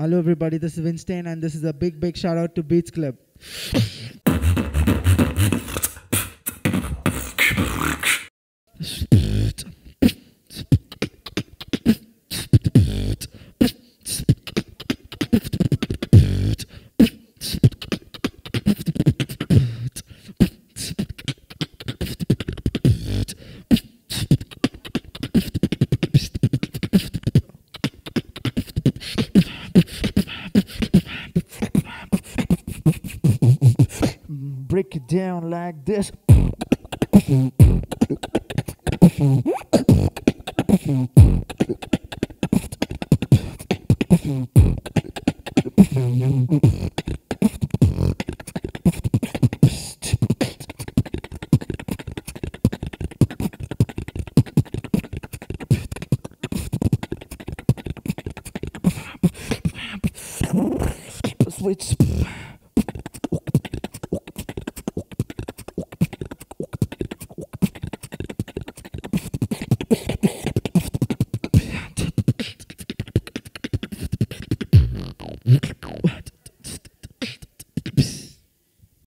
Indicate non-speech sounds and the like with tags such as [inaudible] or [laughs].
Hello, everybody. This is Winstan, and this is a big, big shout out to Beats Club. Break it down like this. Switch. Okay. [laughs]